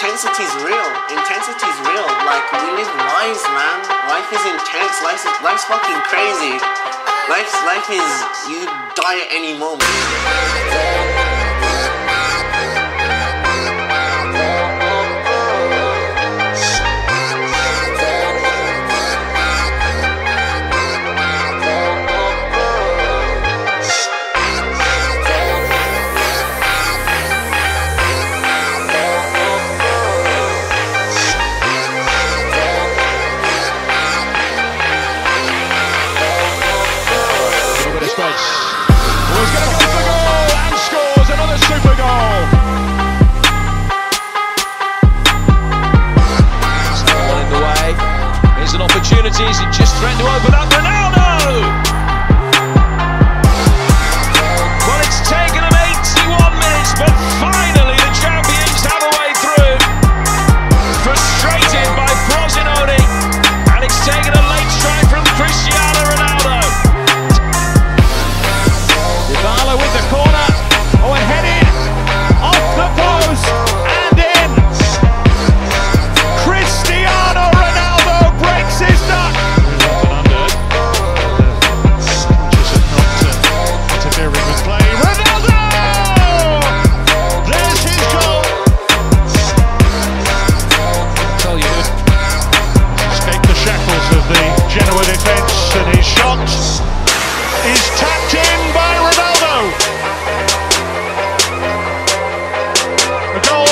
intensity's real. Intensity's real. Like we live lives, man. Life is intense. Life's, life's fucking crazy. Life's, life is you die at any moment. Is it just threatened to open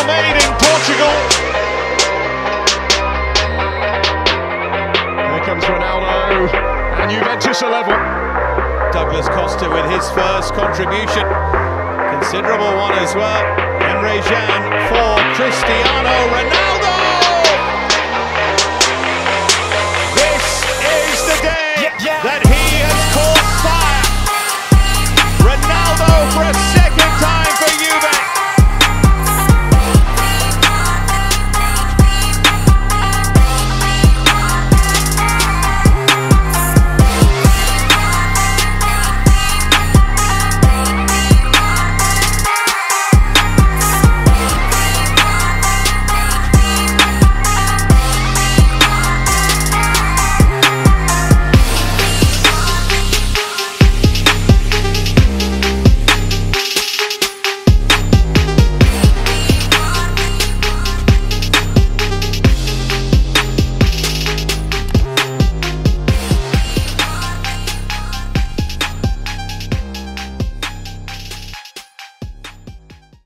made in Portugal. There comes Ronaldo and Juventus are level. Douglas Costa with his first contribution. Considerable one as well. Emre Can for Cristiano Ronaldo!